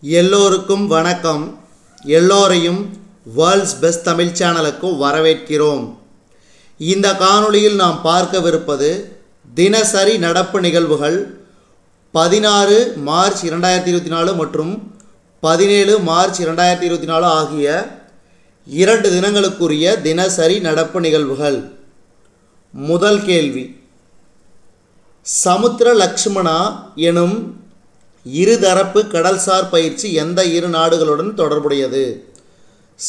எல்லோருக்கும் வணக்கம். எல்லோரையும் வேர்ல்ட்ஸ் பெஸ்ட் தமிழ் சேனலுக்கு வரவேற்கிறோம். இந்த காணொளியில் நாம் பார்க்கவிருப்பது தினசரி நடப்பு நிகழ்வுகள் பதினாறு மார்ச் இரண்டாயிரத்தி இருபத்தி நாலு மற்றும் பதினேழு மார்ச் இரண்டாயிரத்தி இருபத்தி நாலு ஆகிய இரண்டு தினங்களுக்குரிய தினசரி நடப்பு நிகழ்வுகள். முதல் கேள்வி. சமுத்திர லக்ஷ்மணா எனும் இருதரப்பு கடல்சார் பயிற்சி எந்த இரு நாடுகளுடன் தொடர்புடையது?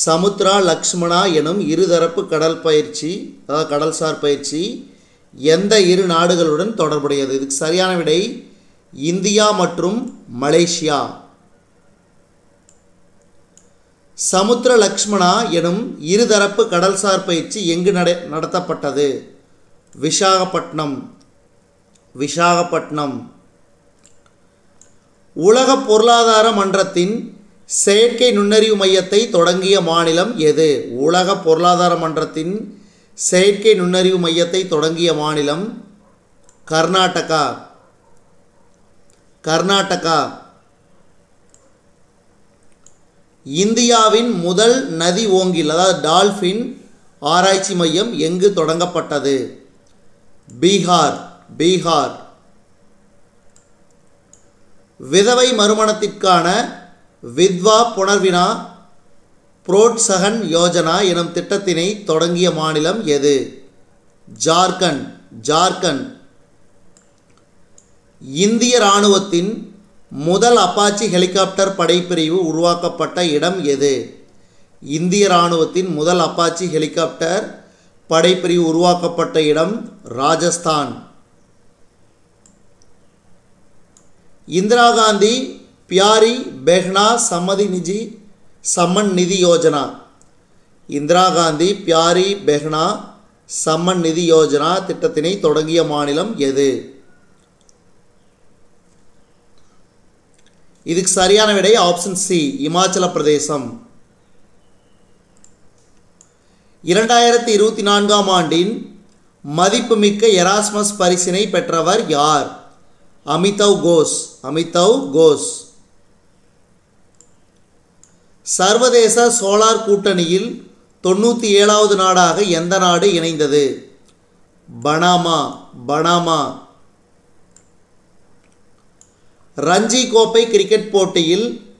சமுத்ரா லக்ஷ்மணா எனும் இருதரப்பு கடல் பயிற்சி அதாவது கடல்சார் பயிற்சி எந்த இரு நாடுகளுடன் தொடர்புடையது? இதுக்கு சரியான விடை இந்தியா மற்றும் மலேசியா. சமுத்திர லக்ஷ்மணா எனும் இருதரப்பு கடல்சார் பயிற்சி எங்கு நட நடத்தப்பட்டது? விசாகப்பட்டினம். விசாகப்பட்டினம். உலக பொருளாதார மன்றத்தின் செயற்கை நுண்ணறிவு மையத்தை தொடங்கிய மாநிலம் எது? உலக பொருளாதார மன்றத்தின் செயற்கை நுண்ணறிவு மையத்தை தொடங்கிய மாநிலம் கர்நாடகா. கர்நாடகா. இந்தியாவின் முதல் நதி ஓங்கில் அதாவது டால்ஃபின் ஆராய்ச்சி மையம் எங்கு தொடங்கப்பட்டது? பீகார். பீகார். விதவை மறுமணத்திற்கான வித்வா புனர்வினா புரோட்சகன் யோஜனா எனும் திட்டத்தினை தொடங்கிய மாநிலம் எது? ஜார்க்கண்ட் ஜார்க்கண்ட். இந்திய இராணுவத்தின் முதல் அப்பாச்சி ஹெலிகாப்டர் படைப்பிரிவு உருவாக்கப்பட்ட இடம் எது? இந்திய இராணுவத்தின் முதல் அப்பாச்சி ஹெலிகாப்டர் படைப்பிரிவு உருவாக்கப்பட்ட இடம் ராஜஸ்தான். இந்திரா காந்தி பியாரி பெஹ்னா சம்மதி நிதி சம்மன் நிதி யோஜனா. இந்திரா காந்தி பியாரி பெஹ்னா சம்மன் நிதி யோஜனா திட்டத்தினை தொடங்கிய மாநிலம் எது? இதுக்கு சரியான விடை ஆப்ஷன் சி இமாச்சல பிரதேசம். இரண்டாயிரத்தி இருபத்தி நான்காம் ஆண்டின் மதிப்புமிக்க எராஸ்மஸ் பரிசினை பெற்றவர் யார்? அமிதவ் கோஸ் அமிதவ் கோஸ் சர்வதேச சோலார் கூட்டணியில் தொண்ணூற்றி ஏழாவது நாடாக எந்த நாடு இணைந்தது? Panama Panama. ரஞ்சி கோப்பை கிரிக்கெட் போட்டியில்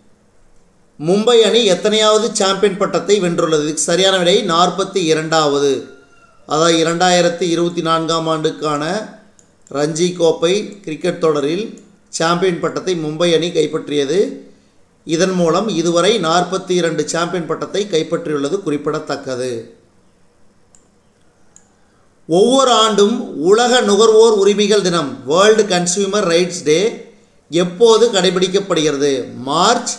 மும்பை அணி எத்தனையாவது சாம்பியன் பட்டத்தை வென்றுள்ளது? இதுக்கு சரியான விடை நாற்பத்தி இரண்டாவது. அதாவது இரண்டாயிரத்தி இருபத்தி நான்காம் ஆண்டுக்கான ரஞ்சி கோப்பை கிரிக்கெட் தொடரில் சாம்பியன் பட்டத்தை மும்பை அணி கைப்பற்றியது. இதன் மூலம் இதுவரை நாற்பத்தி இரண்டு சாம்பியன் பட்டத்தை கைப்பற்றியுள்ளது குறிப்பிடத்தக்கது. ஒவ்வொரு ஆண்டும் உலக நுகர்வோர் உரிமைகள் தினம் வேர்ல்டு கன்சியூமர் ரைட்ஸ் டே எப்போது கடைபிடிக்கப்படுகிறது? மார்ச்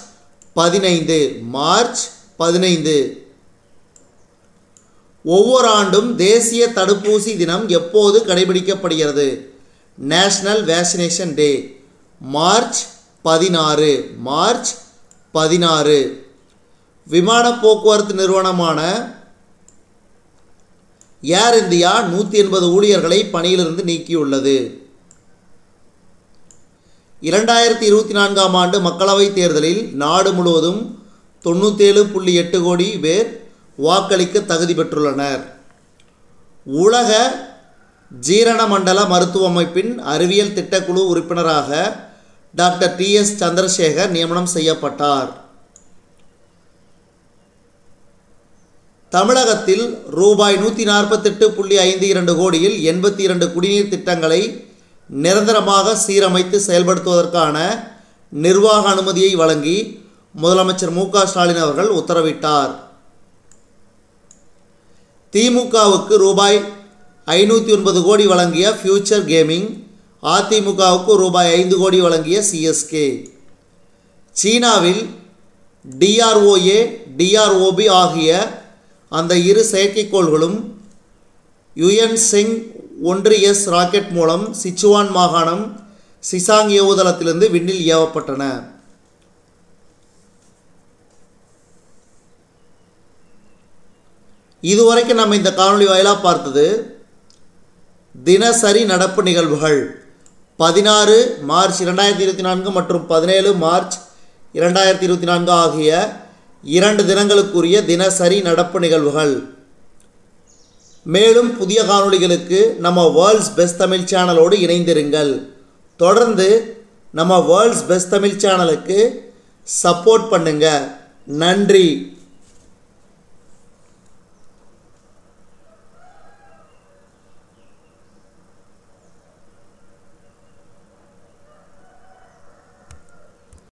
பதினைந்து மார்ச் பதினைந்து. ஒவ்வொரு ஆண்டும் தேசிய தடுப்பூசி தினம் எப்போது கடைபிடிக்கப்படுகிறது? நேஷ்னல் வேக்சினேஷன் டே மார்ச் பதினாறு மார்ச் பதினாறு. விமான போக்குவரத்து நிறுவனமான ஏர் இந்தியா நூற்றி எண்பது ஊழியர்களை பணியிலிருந்து நீக்கியுள்ளது. இரண்டாயிரத்தி இருபத்தி நான்காம் ஆண்டு மக்களவைத் தேர்தலில் நாடு முழுவதும் தொண்ணூற்றேழு புள்ளி எட்டு கோடி பேர் வாக்களிக்க தகுதி பெற்றுள்ளனர். உலக ஜீரண மண்டல மருத்துவ அமைப்பின் அறிவியல் திட்டக்குழு உறுப்பினராக டாக்டர் டி எஸ் சந்திரசேகர் நியமனம் செய்யப்பட்டார். தமிழகத்தில் ரூபாய் நூற்றி நாற்பத்தெட்டு புள்ளி ஐந்து இரண்டு கோடியில் எண்பத்தி இரண்டு குடிநீர் திட்டங்களை நிரந்தரமாக சீரமைத்து செயல்படுத்துவதற்கான நிர்வாக அனுமதியை வழங்கி முதலமைச்சர் மு ஸ்டாலின் அவர்கள் உத்தரவிட்டார். திமுகவுக்கு ரூபாய் ஐநூற்றி ஒன்பது கோடி வழங்கிய ஃபியூச்சர் கேமிங் அதிமுகவுக்கு ரூபாய் ஐந்து கோடி வழங்கிய சிஎஸ்கே சீனாவில் டிஆர்ஓஏ டிஆர்ஓபி ஆகிய அந்த இரு செயற்கைக்கோள்களும் யுஎன் சிங் ஒன்று எஸ் ராக்கெட் மூலம் சிச்சுவான் மாகாணம் சிசாங் ஏவுதளத்திலிருந்து விண்ணில் ஏவப்பட்டன. இதுவரைக்கும் நம்ம இந்த காணொலி வாயிலாக பார்த்தது தினசரி நடப்பு நிகழ்வுகள் பதினாறு மார்ச் இரண்டாயிரத்தி இருபத்தி நான்கு மற்றும் பதினேழு மார்ச் இரண்டாயிரத்தி இருபத்தி நான்கு ஆகிய இரண்டு தினங்களுக்குரிய தினசரி நடப்பு நிகழ்வுகள். மேலும் புதிய காணொளிகளுக்கு நம்ம வேர்ல்ட்ஸ் பெஸ்ட் தமிழ் சேனலோடு இணைந்திருங்கள். தொடர்ந்து நம்ம வேர்ல்ட்ஸ் பெஸ்ட் தமிழ் சேனலுக்கு சப்போர்ட் பண்ணுங்கள் நன்றி.